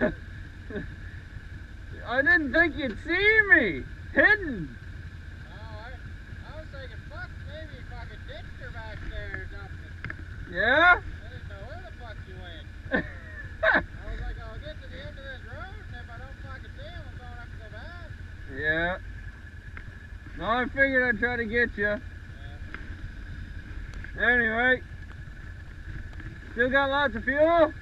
I didn't think you'd see me. Hidden. Oh, I, I was thinking, fuck, maybe if I could ditch her back there or something. Yeah? I didn't know where the fuck you went. I was like, I'll get to the end of this road, and if I don't fucking see him, I'm going to have to go back. yeah. No, I figured I'd try to get you. Yeah. Anyway. Still got lots of fuel?